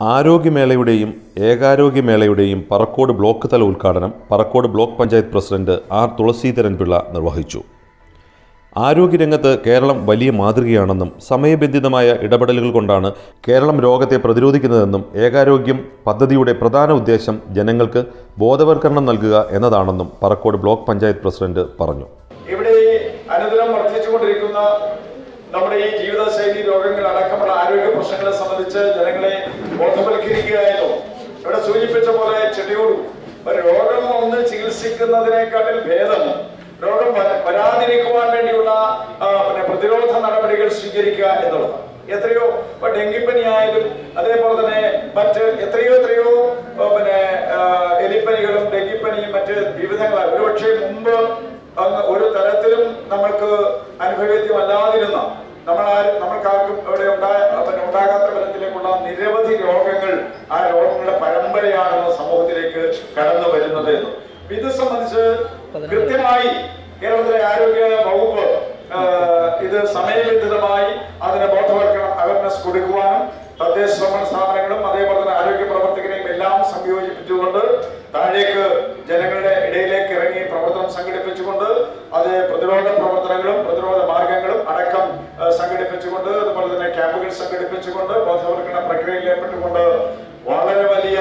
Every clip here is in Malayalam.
ആരോഗ്യമേളയുടെയും ഏകാരോഗ്യമേളയുടെയും പറക്കോട് ബ്ലോക്ക് തല ഉദ്ഘാടനം Parakode block panchayat president R Thulaseedharan Pillai നിർവഹിച്ചു. ആരോഗ്യരംഗത്ത് കേരളം വലിയ മാതൃകയാണെന്നും സമയബന്ധിതമായ ഇടപെടലുകൾ കൊണ്ടാണ് കേരളം രോഗത്തെ പ്രതിരോധിക്കുന്നതെന്നും ഏകാരോഗ്യം പദ്ധതിയുടെ പ്രധാന ഉദ്ദേശം ജനങ്ങൾക്ക് ബോധവൽക്കരണം നൽകുക എന്നതാണെന്നും പറക്കോട് ബ്ലോക്ക് പഞ്ചായത്ത് പ്രസിഡന്റ് പറഞ്ഞു. ഇവിടെ നമ്മുടെ ഈ ജീവിതശൈലി രോഗങ്ങൾ അടക്കമുള്ള ആരോഗ്യ പ്രശ്നങ്ങളെ സംബന്ധിച്ച് ജനങ്ങളെ ബോധവൽക്കരിക്കുക എന്നും ഇവിടെ സൂചിപ്പിച്ച പോലെ ചെടിയോടും രോഗം ഒന്ന് ചികിത്സിക്കുന്നതിനെക്കാട്ടിൽ ഭേദം രോഗം വര- വരാതിരിക്കുവാൻ വേണ്ടിയുള്ള പിന്നെ പ്രതിരോധ നടപടികൾ സ്വീകരിക്കുക എന്നുള്ളതാണ്. എത്രയോ ഇപ്പൊ ഡെങ്കിപ്പനി ആയാലും അതേപോലെ തന്നെ മറ്റ് എത്രയോ എത്രയോ പിന്നെ എലിപ്പനികളും ഡെങ്കിപ്പനിയും മറ്റ് വിവിധങ്ങളായ ഒരുപക്ഷെ മുമ്പ് ഒരു തരത്തിലും നമ്മൾക്ക് അനുഭവേദ്യമല്ലാതിരുന്ന നമ്മൾ ആരും നമ്മൾക്കാർക്കും ഇവിടെ ഉണ്ടായ പിന്നെ ഉണ്ടാകാത്ത ബലത്തിലേക്കുള്ള നിരവധി രോഗങ്ങൾ ആ രോഗങ്ങളുടെ പരമ്പരയാണെന്ന് സമൂഹത്തിലേക്ക് കടന്നു വരുന്നത് എന്ന്. ഇത് സംബന്ധിച്ച് കൃത്യമായി കേരളത്തിലെ ആരോഗ്യ വകുപ്പ് ഇത് സമയബന്ധിതമായി അതിന് ബോധവൽക്കരണം അവയർനെസ് കൊടുക്കുവാനും തദ്ദേശ സ്വയംഭരണ സ്ഥാപനങ്ങളും അതേപോലെ തന്നെ ആരോഗ്യ പ്രവർത്തകരെയും എല്ലാം സംയോജിപ്പിച്ചുകൊണ്ട് താഴേക്ക് ജനങ്ങളുടെ ഇടയിലേക്ക് ഇറങ്ങി പ്രവർത്തനം സംഘടിപ്പിച്ചുകൊണ്ട് അത് പ്രതിരോധ പ്രവർത്തനങ്ങളും പ്രതിരോധ സംഘടിപ്പിച്ചുകൊണ്ട് അതുപോലെ തന്നെ ക്യാമ്പുകൾ സംഘടിപ്പിച്ചുകൊണ്ട് ബോധവൽക്കരണ പ്രക്രിയയിൽ ഏർപ്പെട്ടുകൊണ്ട് വളരെ വലിയ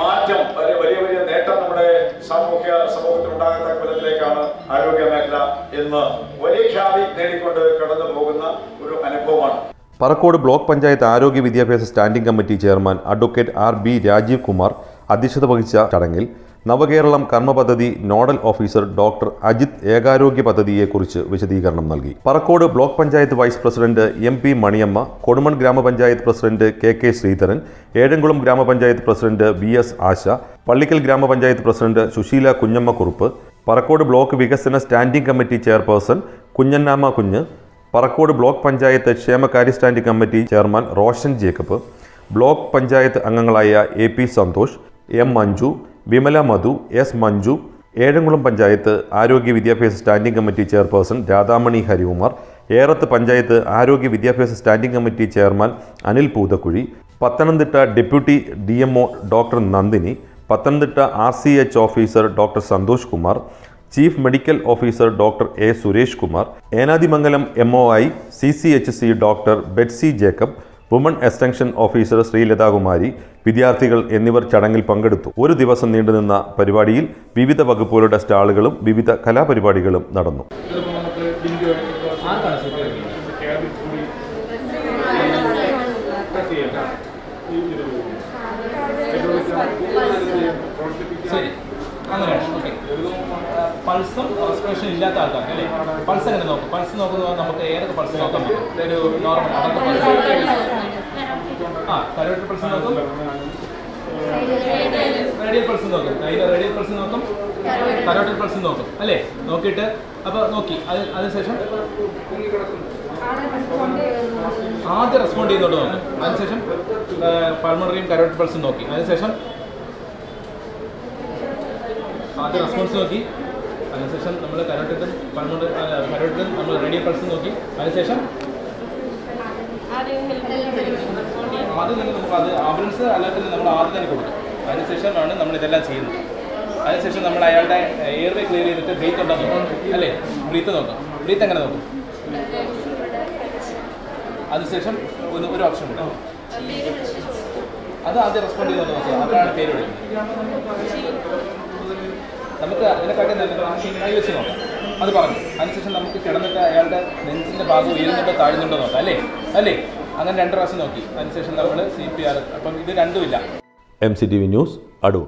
മാറ്റം വലിയ വലിയ വലിയ നേട്ടം നമ്മുടെ സാമൂഹ്യ സമൂഹത്തിൽ ഉണ്ടാകുന്ന കുലത്തിലേക്കാണ് ആരോഗ്യ മേഖല എന്ന് വലിയ ഖ്യാതി നേടിക്കൊണ്ട് കടന്നു പോകുന്ന ഒരു അനുഭവമാണ്. പറക്കോട് ബ്ലോക്ക് പഞ്ചായത്ത് ആരോഗ്യ വിദ്യാഭ്യാസ standing committee chairman advocate R B Rajeev Kumar അധ്യക്ഷത വഹിച്ച ചടങ്ങിൽ നവകേരളം കർമ്മ പദ്ധതി നോഡൽ ഓഫീസർ ഡോക്ടർ അജിത് ഏകാരോഗ്യ പദ്ധതിയെക്കുറിച്ച് വിശദീകരണം നൽകി. Parakode block panchayat vice president M P Maniyamma Kodumon ഗ്രാമപഞ്ചായത്ത് president K K Sreedharan Ezhamkulam ഗ്രാമപഞ്ചായത്ത് president V S Asha Pallickal ഗ്രാമപഞ്ചായത്ത് പ്രസിഡന്റ് സുശീല കുഞ്ഞമ്മ കുറുപ്പ് പറക്കോട് ബ്ലോക്ക് വികസന standing committee chairperson Kunjannamma Kunju Parakode block panchayat ക്ഷേമകാര്യ standing committee chairman Roshan Jacob block panchayat അംഗങ്ങളായ A P Santhosh M Manju Vimala Madhu S Manju Ezhamkulam panchayat ആരോഗ്യ വിദ്യാഭ്യാസ standing committee chairperson Radhamani Harikumar Erath panchayat ആരോഗ്യ വിദ്യാഭ്യാസ standing committee chairman Anil Poothakuzhi Pathanamthitta deputy D doctor Nandini Pathanamthitta R C H officer doctor Santhosh Kumar chief medical officer doctor A Suresh Kumar Enadimangalam M O I C C H C doctor Betsy Jacob woman extension officer Sreelathakumari വിദ്യാർത്ഥികൾ എന്നിവർ ചടങ്ങിൽ പങ്കെടുത്തു. ഒരു ദിവസം നീണ്ടുനിന്ന പരിപാടിയിൽ വിവിധ വകുപ്പുകളുടെ സ്റ്റാളുകളും വിവിധ കലാപരിപാടികളും നടന്നു. പൾസും റെസ്പിറേഷൻ ഇല്ലാത്ത ആൾക്കാർക്ക് അല്ലേ പൾസ് എങ്ങനെ നോക്കും. പൾസ് നോക്കുന്നത് നമുക്ക് ഏതൊക്കെ പൾസ് നോക്കാൻ പറ്റും? ഒരു നോർമൽ അതൊക്കെ പൾസ് കരോട്ട് പൾസ് നോക്കും. റേഡിയൽ പൾസ് നോക്കും. റേഡിയൽ പൾസ് നോക്കും. കരോട്ടൽ പൾസ് നോക്കും. അല്ലേ? നോക്കിയിട്ട്. അപ്പോൾ നോക്കി. അത് അതിനുശേഷം ആദ്യം റെസ്പോണ്ട് ചെയ്തോട്ട് നോക്കും. അതിനുശേഷം പൾമണറിയും കരോട്ടൽ പൾസും നോക്കി. അതിനുശേഷം ആദ്യം റെസ്പോൺസ് നോക്കി. അതിനുശേഷം നമ്മൾ കരോട്ടിലും പൾമണറി കരോട്ടിലും നമ്മൾ റേഡിയൽ പൾസ് നോക്കി. അതിനുശേഷം ആദ്യം തന്നെ നമുക്ക് അത് ആംബുലൻസ് അലേർട്ടിൽ നമ്മൾ ആദ്യം തന്നെ കൊടുക്കും. അതിനുശേഷമാണ് നമ്മൾ ഇതെല്ലാം ചെയ്യുന്നത്. അതിനുശേഷം നമ്മൾ അയാളുടെ എയർവേ ക്ലിയർ ചെയ്തിട്ട് ബ്രീത്ത് ഉണ്ടോ നോക്കും. അല്ലേ? ബ്രീത്ത് നോക്കാം. ബ്രീത്ത് എങ്ങനെ നോക്കും? അതിനുശേഷം ഒന്ന് ഒരു ഓപ്ഷൻ ഉണ്ട്. അത് ആദ്യം റെസ്പോണ്ട് ചെയ്യുന്നത് നോക്കുക അതാണ് പേര് വിളിക്കുന്നത്. നമുക്ക് അതിനെക്കാട്ടി നല്ല കൈ വെച്ച് നോക്കാം. അത് പറഞ്ഞു. അതിനുശേഷം നമുക്ക് കിടന്നിട്ട് അയാളുടെ നെഞ്ചിന്റെ ഭാഗം ഉയരുന്നുണ്ടോ താഴുന്നുണ്ടോ നോക്കാം. അല്ലേ? അല്ലേ? അങ്ങനെ രണ്ട് പ്രാവശ്യം നോക്കി. അതിനുശേഷം നമ്മൾ സി പി ആർ അപ്പം ഇത് രണ്ടുമില്ല M C T V news Adoor